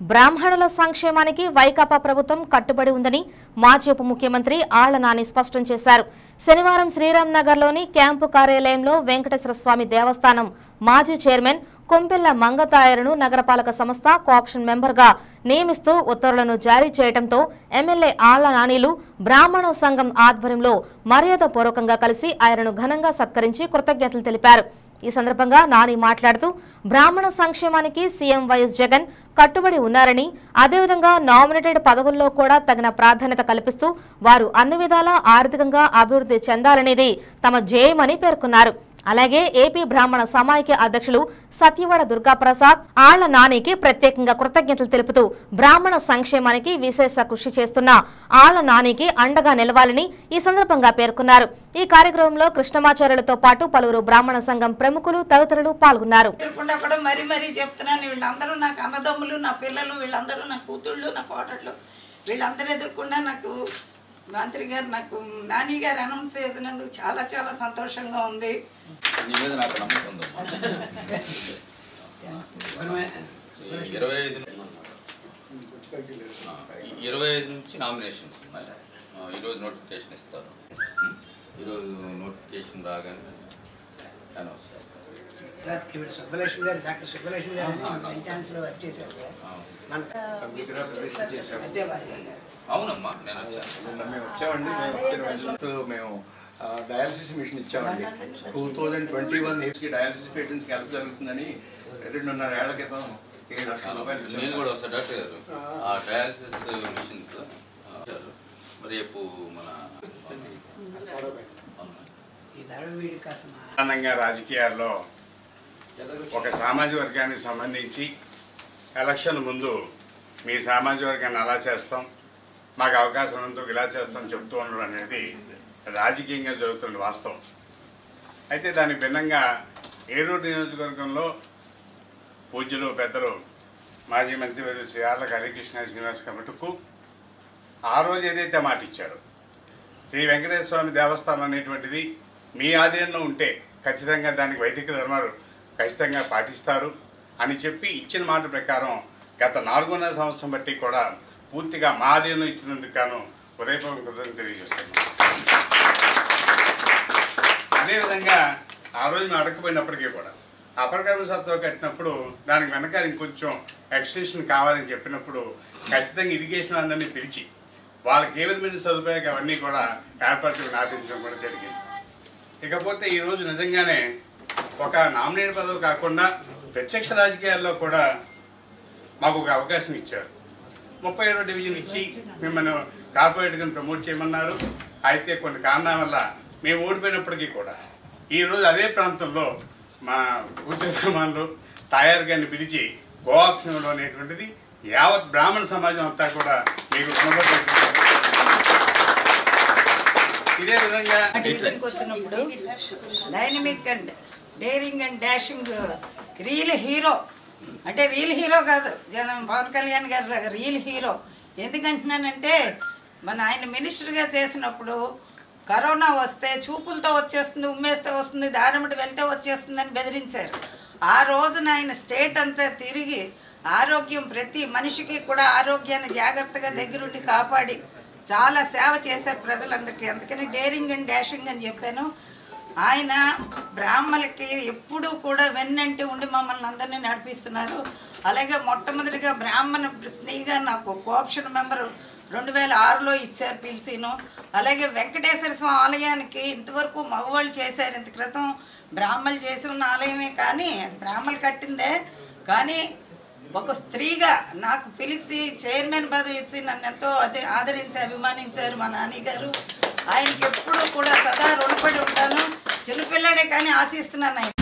బ్రాహ్మణుల సంక్షేమానికి వైకాపా ప్రభుత్వం కట్టుబడి ఉందని మాజీ ఉప ముఖ్యమంత్రి ఆళ్ళ నాని స్పష్టం చేశారు. శనివారం శ్రీరామ్ నగర్లోని క్యాంపు కార్యాలయంలో వెంకటేశ్వర స్వామి దేవస్థానం మాజీ చైర్మన్ కొంపెల్ల మంగతాయరును నగరపాలక సంస్థ కోఆప్షన్ మెంబర్గా నియమిస్తూ ఉత్తర్వులను జారీ చేయడంతో ఎమ్మెల్యే ఆళ్ళ నానీలు బ్రాహ్మణ సంఘం ఆధ్వర్యంలో మర్యాదపూర్వకంగా కలిసి ఆయనను ఘనంగా సత్కరించి కృతజ్ఞతలు తెలిపారు. ఈ సందర్భంగా నాని మాట్లాడుతూ బ్రాహ్మణ సంక్షేమానికి సీఎం వైఎస్ జగన్ కట్టుబడి ఉన్నారని అదేవిధంగా నామినేటెడ్ పదవుల్లో కూడా తగిన ప్రాధాన్యత కల్పిస్తూ వారు అన్ని విధాలా ఆర్థికంగా అభివృద్ధి చెందాలనేది తమ జేయమని పేర్కొన్నారు. అలాగే ఏపీ బ్రాహ్మణ సమాఖ్య అధ్యక్షులు సత్యవాడ దుర్గాప్రసాద్ ఆళ్ళ నానికి ప్రత్యేకంగా కృతజ్ఞతలు తెలుపుతూ బ్రాహ్మణ సంక్షేమానికి విశేష కృషి చేస్తున్న ఆళ్ళ నానికి అండగా నిలవాలని ఈ సందర్భంగా పేర్కొన్నారు. ఈ కార్యక్రమంలో కృష్ణమాచార్యులతో పాటు పలువురు బ్రాహ్మణ సంఘం ప్రముఖులు తదితరులు పాల్గొన్నారు. చెప్తున్నాను వీళ్ళందరూ నాకు అన్నదమ్ములు నా పిల్లలు వీళ్ళందరూ నా కూతుళ్ళు నా కోడళ్ళు వీళ్ళందరూ నాకు మంత్రి గారు నాకు నాని గారు అనౌన్స్ చేసినందుకు చాలా చాలా సంతోషంగా ఉంది. నాకు నమ్మకం ఇరవై ఐదు ఇరవై ఐదు నుంచి నామినేషన్స్ ఉన్నాయి. ఈరోజు నోటిఫికేషన్ ఇస్తారు ఈరోజు నోటిఫికేషన్ రాగానే అనౌన్స్ చేస్తాను. సార్ ఇప్పుడు సుబ్బలక్ష్మి గారు డాక్టర్ సుబ్బలక్ష్మి గారు సెంటాన్స్లో వర్క్ చేశారు సార్. మన అదే అవునమ్మా నేను మేము వచ్చామండి మేము వచ్చిన మేము డయాలసిస్ మిషన్ ఇచ్చామండి. టూ థౌజండ్ ట్వంటీ వన్కి డయాలసిస్ పేషెంట్స్కి హెల్ప్ జరుగుతుందని రెండున్నర ఏళ్ళ క్రితం ఏడు లక్షల రూపాయలు ఇచ్చాం నేను కూడా వస్తాను డాక్టర్ గారు ఆ. డయాలసిస్ మిషన్స్ రేపు మన అవునా? ఈ దళ వీడి కాసిన రాజకీయాల్లో ఒక సామాజిక వర్గానికి సంబంధించి ఎలక్షన్ ముందు మీ సామాజిక వర్గాన్ని అలా చేస్తాం మాకు అవకాశం ఉన్నందుకు ఇలా చేస్తాం చెప్తూ ఉండడం అనేది రాజకీయంగా జరుగుతున్న వాస్తవం. అయితే దానికి భిన్నంగా ఏలూరు నియోజకవర్గంలో పూజ్యులు పెద్దలు మాజీ మంత్రివర్యులు శ్రీ ఆర్ల హరికృష్ణ శ్రీనివాస్ కమిటీకు ఆ రోజు ఏదైతే మాట ఇచ్చారో శ్రీ వెంకటేశ్వర స్వామి దేవస్థానం అనేటువంటిది మీ ఆధీనంలో ఉంటే ఖచ్చితంగా దానికి వైదిక ధర్మాలు ఖచ్చితంగా పాటిస్తారు అని చెప్పి ఇచ్చిన మాట ప్రకారం గత నాలుగున్నర సంవత్సరం బట్టి కూడా పూర్తిగా మా ఆధీనంలో ఇచ్చినందుకు గాను ఉదయపూర్వక కృతజ్ఞతలు తెలియజేస్తున్నాను అదేవిధంగా ఆ రోజు మేము అడగకపోయినప్పటికీ కూడా అపరకర్మ సత్వ కట్టినప్పుడు దానికి వెనకాల ఇంకొంచెం ఎక్స్టెన్షన్ కావాలని చెప్పినప్పుడు ఖచ్చితంగా ఇరిగేషన్ అందరినీ పిలిచి వాళ్ళకి ఏ విధమైన సదుపాయాలు అవన్నీ కూడా ఏర్పాటు ఆదేశించడం కూడా జరిగింది. ఇకపోతే ఈరోజు నిజంగానే ఒక నామినేట్ పదవి కాకుండా ప్రత్యక్ష రాజకీయాల్లో కూడా మాకు ఒక అవకాశం ఇచ్చారు. ముప్పై ఏడో డివిజన్ ఇచ్చి మిమ్మల్ని కార్పొరేట్గా ప్రమోట్ చేయమన్నారు. అయితే కొన్ని కారణాల వల్ల మేము ఓడిపోయినప్పటికీ కూడా ఈరోజు అదే ప్రాంతంలో మా ఉద్యోగమానులు తాయారు గారిని పిలిచి కోఆప్షన్లో అనేటువంటిది యావత్ బ్రాహ్మణ సమాజం అంతా కూడా మీకు. ఇదే విధంగా dynamic and daring and dashing real hero. అంటే రియల్ హీరో కాదు జనం పవన్ కళ్యాణ్ గారు రియల్ హీరో. ఎందుకంటున్నానంటే మన ఆయన మినిస్టర్గా చేసినప్పుడు కరోనా వస్తే చూపులతో వచ్చేస్తుంది ఉమ్మేస్తే వస్తుంది దారమిటి వెళ్తే వచ్చేస్తుందని బెదిరించారు. ఆ రోజున ఆయన స్టేట్ అంతా తిరిగి ఆరోగ్యం ప్రతి మనిషికి కూడా ఆరోగ్యాన్ని జాగ్రత్తగా దగ్గరుండి కాపాడి చాలా సేవ చేశారు ప్రజలందరికీ. అందుకని డేరింగ్ అండ్ డాషింగ్ అని చెప్పాను. ఆయన బ్రాహ్మలకి ఎప్పుడూ కూడా వెన్నంటే ఉండి మమ్మల్ని అందరినీ నడిపిస్తున్నారు. అలాగే మొట్టమొదటిగా బ్రాహ్మణ స్నేహిగా నాకు కోఆప్షన్ మెంబరు రెండు వేల ఆరులో ఇచ్చారు పిలిచిను అలాగే వెంకటేశ్వర స్వామి ఆలయానికి ఇంతవరకు మగవాళ్ళు చేశారు. ఇంత క్రితం బ్రాహ్మలు చేసి ఉన్న ఆలయమే కానీ బ్రాహ్మలు కట్టిందే. కానీ ఒక స్త్రీగా నాకు పిలిచి చైర్మన్ పదవి ఇచ్చి నన్ను ఎంతో అది ఆదరించి అభిమానించారు మా నాన్నగారు. ఆయనకి ఎప్పుడూ కూడా సదా రుణపడి ఉంటాను. చిన్నపిల్లాడే కానీ ఆశిస్తున్నాను ఆయన.